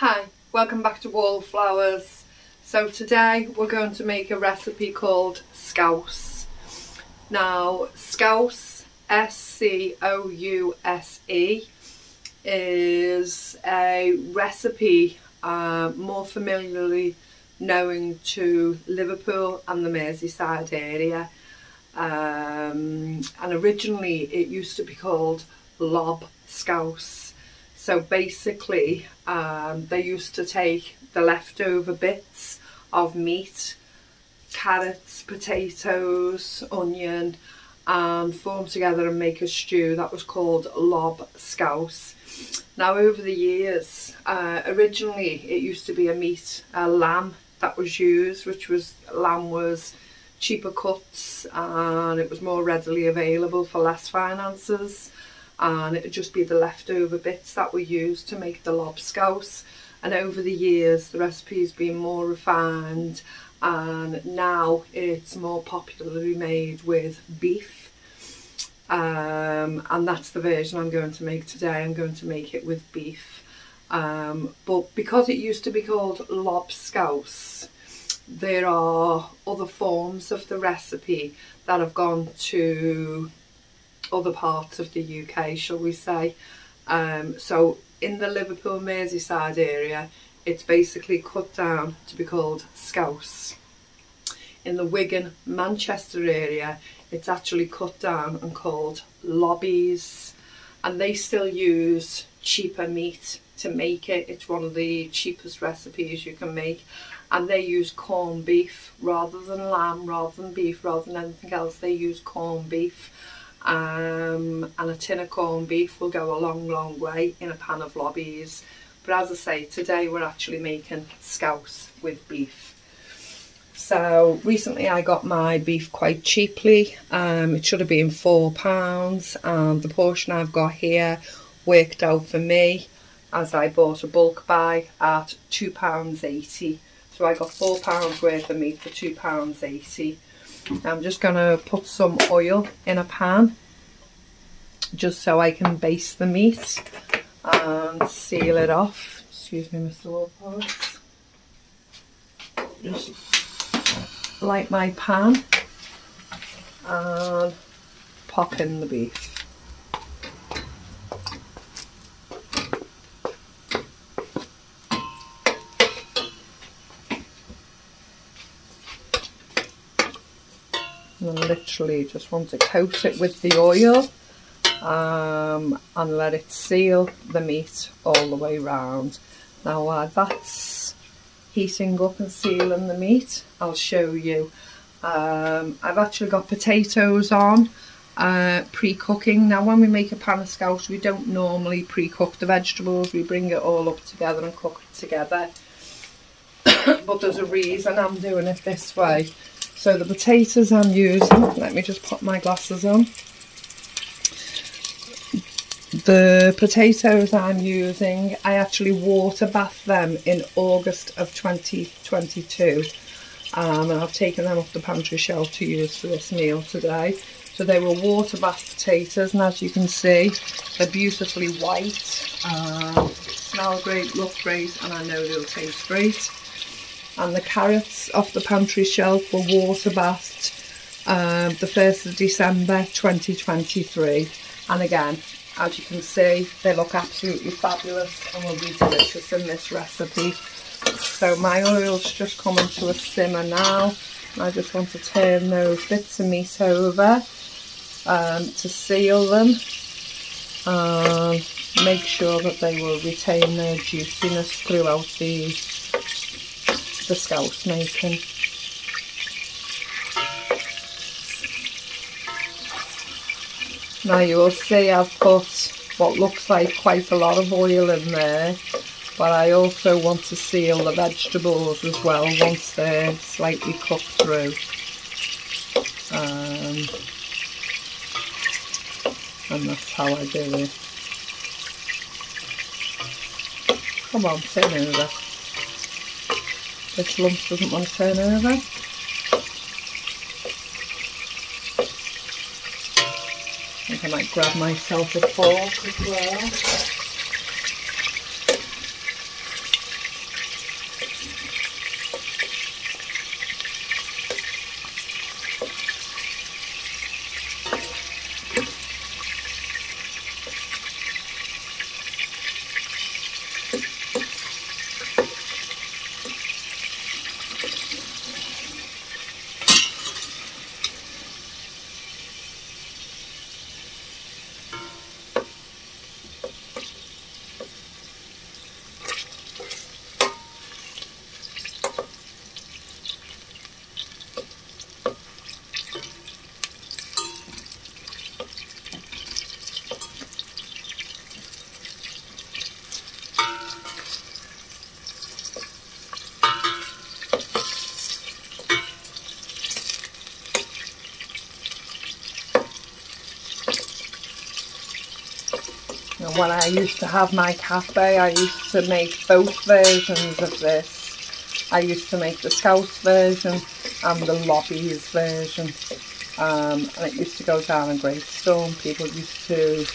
Hi, welcome back to Wallflowers. So today we're going to make a recipe called scouse. Now scouse, S-C-O-U-S-E, is a recipe uh, more familiarly known to Liverpool and the Merseyside area. Um, and originally it used to be called lob scouse so basically, um, they used to take the leftover bits of meat, carrots, potatoes, onion, and form together and make a stew that was called lob scouse. Now over the years, uh, originally it used to be a meat, a lamb that was used, which was lamb was cheaper cuts and it was more readily available for less finances and it would just be the leftover bits that were used to make the lobscouse and over the years the recipe has been more refined and now it's more popularly made with beef. Um, and that's the version I'm going to make today. I'm going to make it with beef. Um, but because it used to be called lobscouse there are other forms of the recipe that have gone to other parts of the UK, shall we say. Um, so in the Liverpool Merseyside area, it's basically cut down to be called scouse. In the Wigan Manchester area, it's actually cut down and called lobbies, and they still use cheaper meat to make it. It's one of the cheapest recipes you can make. And they use corned beef rather than lamb, rather than beef, rather than anything else. They use corned beef um, and a tin of corned beef will go a long, long way in a pan of lobbies. But as I say, today we're actually making scouse with beef. So recently I got my beef quite cheaply. Um, it should have been £4 and the portion I've got here worked out for me as I bought a bulk buy at £2.80. So I got £4 worth of meat for £2.80. I'm just going to put some oil in a pan just so I can baste the meat and seal it off. Excuse me, Mr. Walpole. Just light my pan and pop in the beef. Literally just want to coat it with the oil um, and let it seal the meat all the way round. Now while that's heating up and sealing the meat, I'll show you. Um, I've actually got potatoes on uh, pre-cooking. Now when we make a pan of scouse we don't normally pre-cook the vegetables, we bring it all up together and cook it together. but there's a reason I'm doing it this way. So the potatoes I'm using, let me just put my glasses on. The potatoes I'm using, I actually water bath them in August of 2022. Um, and I've taken them off the pantry shelf to use for this meal today. So they were water bath potatoes and as you can see, they're beautifully white, uh, smell great, look great and I know they'll taste great and the carrots off the pantry shelf were water bathed um, the 1st of December 2023 and again as you can see they look absolutely fabulous and will be delicious in this recipe. So my oil's just coming to a simmer now I just want to turn those bits of meat over um, to seal them and make sure that they will retain their juiciness throughout the the scouse making. Now you will see I've put what looks like quite a lot of oil in there but I also want to seal the vegetables as well once they're slightly cooked through. Um, and that's how I do it. Come on, turn over. This lump doesn't want to turn over. I think I might grab myself a fork as well. And when I used to have my cafe, I used to make both versions of this. I used to make the Scouse version and the Lobbies version. Um, and it used to go down a great storm. People used to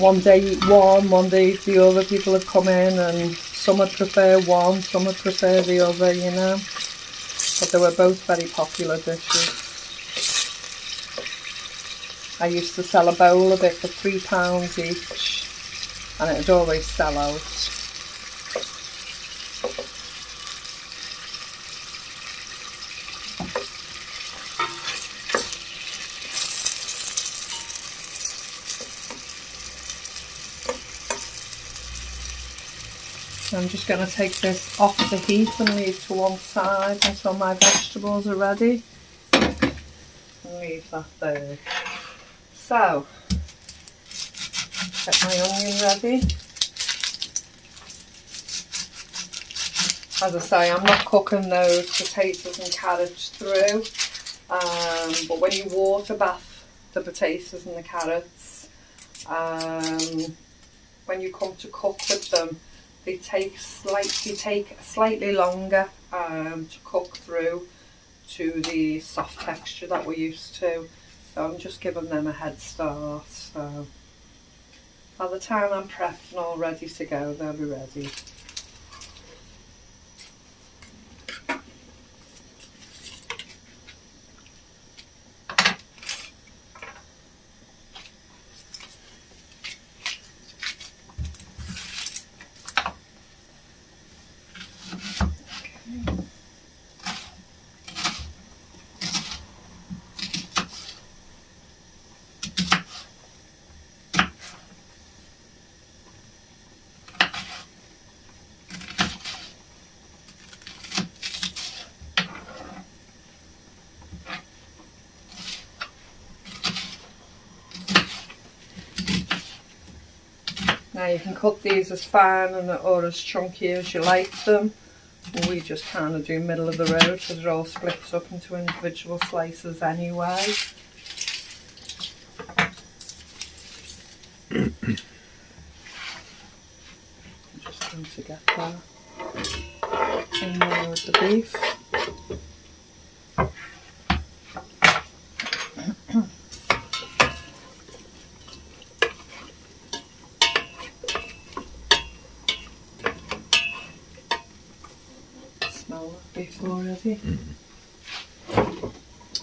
one day eat one, one day eat the other. People would come in and some would prefer one, some would prefer the other, you know. But they were both very popular dishes. I used to sell a bowl of it for three pounds each and it would always sell out. I'm just going to take this off the heat and leave to one side until my vegetables are ready. Leave that there. So, get my onion ready. As I say, I'm not cooking those potatoes and carrots through, um, but when you water bath the potatoes and the carrots, um, when you come to cook with them, they take slightly take slightly longer um, to cook through to the soft texture that we're used to. So I'm just giving them a head start. So by the time I'm prepped and all ready to go, they'll be ready. Now you can cut these as fine and or as chunky as you like them. We just kind of do middle of the road so they're all splits up into individual slices anyway. just going to get that in there with the beef. Already. Mm -hmm.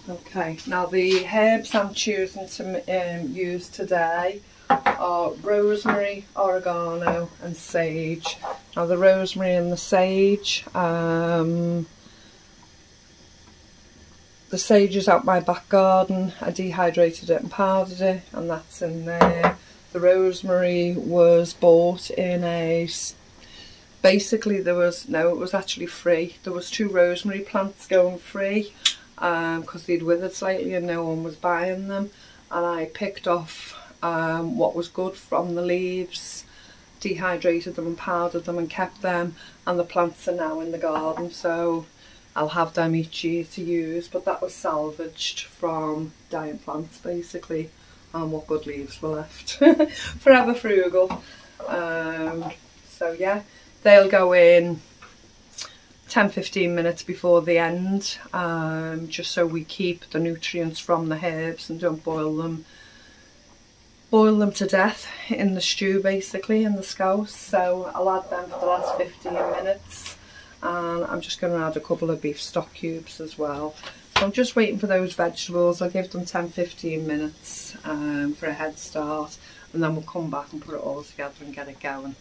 Okay, now the herbs I'm choosing to um, use today are rosemary, oregano and sage. Now the rosemary and the sage, um, the sage is out my back garden. I dehydrated it and powdered it and that's in there. The rosemary was bought in a basically there was no it was actually free. There was two rosemary plants going free because um, they'd withered slightly and no one was buying them. And I picked off um, what was good from the leaves dehydrated them and powdered them and kept them and the plants are now in the garden so I'll have them each year to use. But that was salvaged from dying plants basically and what good leaves were left. Forever frugal. Um, so yeah they'll go in 10-15 minutes before the end um, just so we keep the nutrients from the herbs and don't boil them boil them to death in the stew basically in the scouse. So I'll add them for the last 15 minutes and I'm just going to add a couple of beef stock cubes as well. So I'm just waiting for those vegetables. I'll give them 10-15 minutes um, for a head start and then we'll come back and put it all together and get it going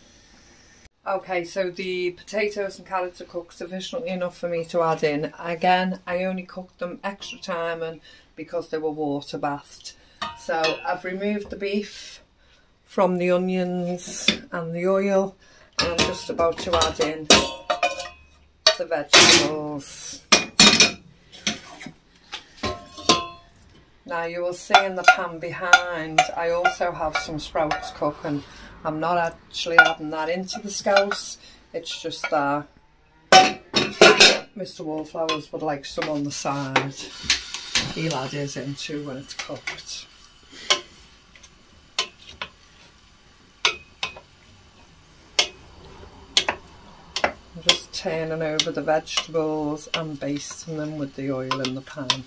Okay, so the potatoes and carrots are cooked sufficiently enough for me to add in. Again, I only cooked them extra time and because they were water bathed. So I've removed the beef from the onions and the oil and I'm just about to add in the vegetables. Now you will see in the pan behind I also have some sprouts cooking I'm not actually adding that into the scouse. It's just that Mr. Wallflowers would like some on the side. He'll add his into when it's cooked. I'm just turning over the vegetables and basting them with the oil in the pan.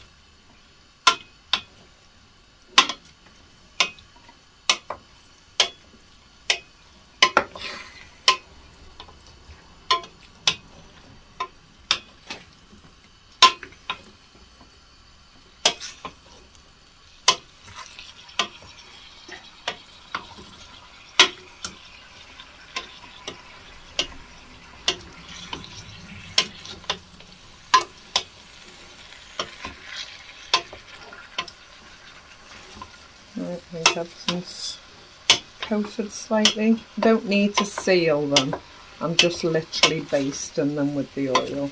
Absence coated slightly. Don't need to seal them. I'm just literally basting them with the oil.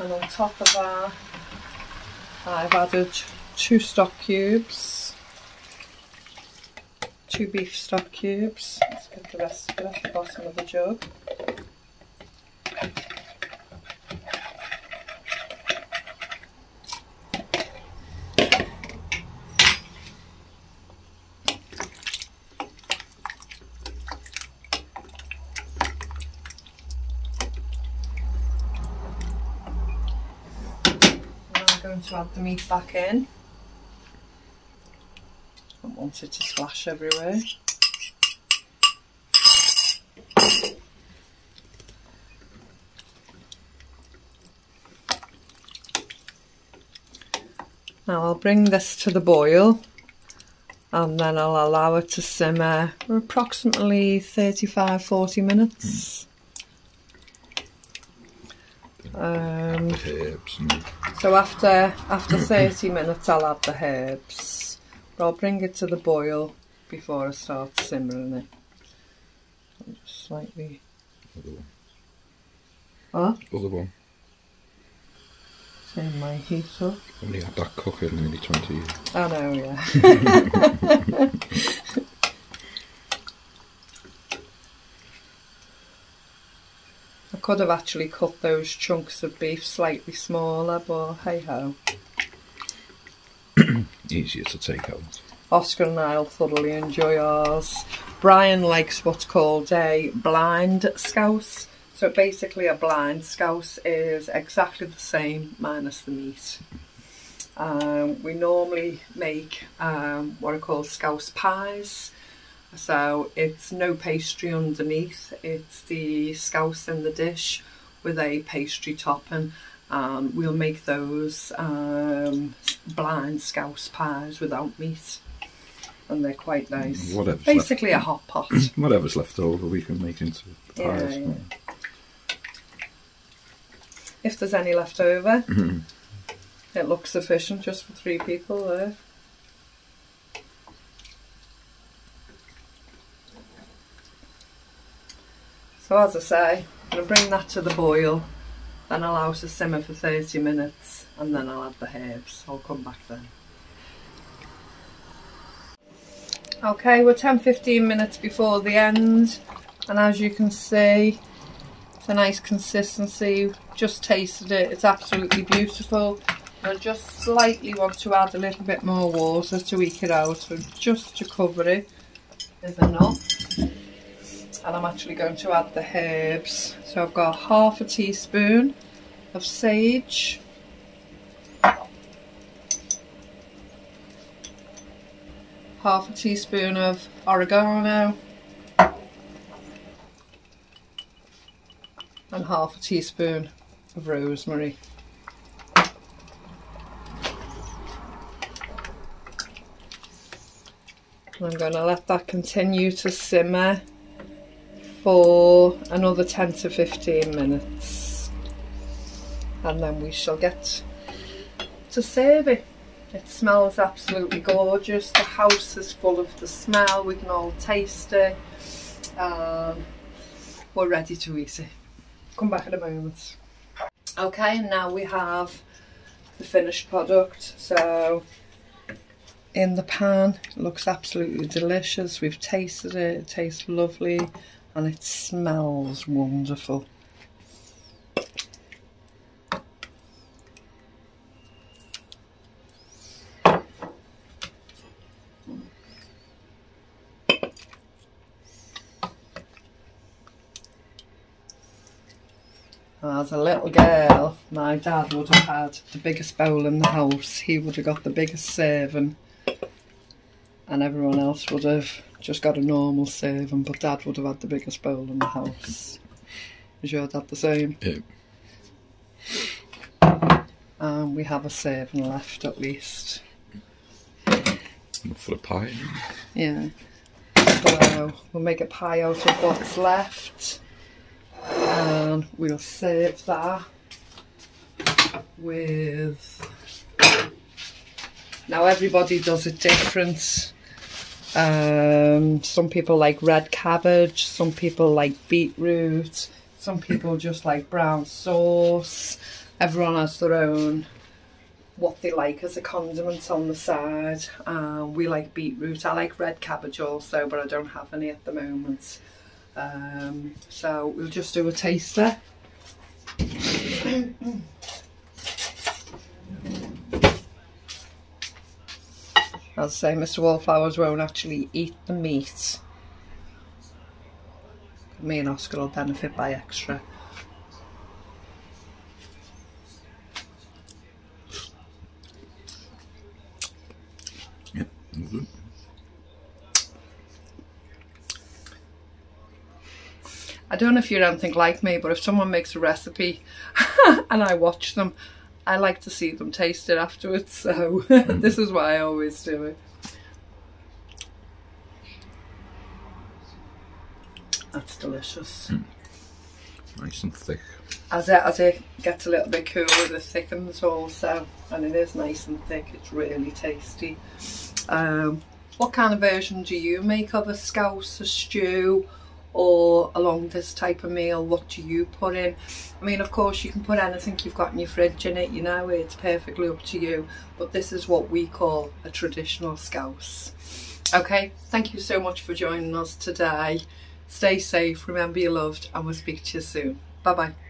And on top of that, I've added two stock cubes, two beef stock cubes. Let's get the rest of it at the bottom of the jug. I'm going to add the meat back in. Don't want it to splash everywhere. Now I'll bring this to the boil and then I'll allow it to simmer for approximately 35-40 minutes. Um, Herbs and so after after mm. 30 minutes I'll add the herbs. But I'll bring it to the boil before I start simmering it. Just slightly other one. what? Other one. Turn my heat up. Only had that cooker nearly 20 years. I know, yeah. could have actually cut those chunks of beef slightly smaller, but hey ho. Easier to take out. Oscar and I'll thoroughly enjoy ours. Brian likes what's called a blind scouse. So basically a blind scouse is exactly the same minus the meat. Um, we normally make um, what are called scouse pies. So it's no pastry underneath, it's the scouse in the dish with a pastry topping. Um, we'll make those um, blind scouse pies without meat, and they're quite nice. Whatever's Basically, a hot pot. whatever's left over, we can make into Yeah, pies. yeah. if there's any left over, it looks sufficient just for three people there. So as I say, I'm going to bring that to the boil, then allow it to simmer for 30 minutes, and then I'll add the herbs. I'll come back then. Okay, we're 10-15 minutes before the end, and as you can see, it's a nice consistency. Just tasted it, it's absolutely beautiful. I just slightly want to add a little bit more water to eke it out, so just to cover it is enough and I'm actually going to add the herbs. So I've got half a teaspoon of sage, half a teaspoon of oregano, and half a teaspoon of rosemary. And I'm going to let that continue to simmer for another 10 to 15 minutes and then we shall get to serve it. It smells absolutely gorgeous. The house is full of the smell. We can all taste it. Um, we're ready to eat it. Come back in a moment. Okay, now we have the finished product. So in the pan, it looks absolutely delicious. We've tasted it. It tastes lovely and it smells wonderful. As a little girl, my dad would have had the biggest bowl in the house. He would have got the biggest serving, and everyone else would have just got a normal serving, but dad would have had the biggest bowl in the house. Is your dad the same? Yeah. And we have a serving left at least. Enough for a pie. Yeah. So we'll make a pie out of what's left. And we'll save that with. Now everybody does it different. Um, some people like red cabbage, some people like beetroot, some people just like brown sauce. Everyone has their own what they like as a condiment on the side. Um, we like beetroot. I like red cabbage also, but I don't have any at the moment. Um, so we'll just do a taster. As I say, Mr. Wallflowers won't actually eat the meat. Me and Oscar will benefit by extra. Good. I don't know if you're anything like me, but if someone makes a recipe and I watch them, I like to see them taste it afterwards. So this is why I always do it. That's delicious. Nice and thick. As it, as it gets a little bit cooler, it thickens also, and it is nice and thick. It's really tasty. Um, what kind of version do you make of a scouse, a stew, or along this type of meal? What do you put in? I mean, of course, you can put anything you've got in your fridge in it. You know, it's perfectly up to you. But this is what we call a traditional scouse. Okay, thank you so much for joining us today. Stay safe, remember you're loved, and we'll speak to you soon. Bye bye.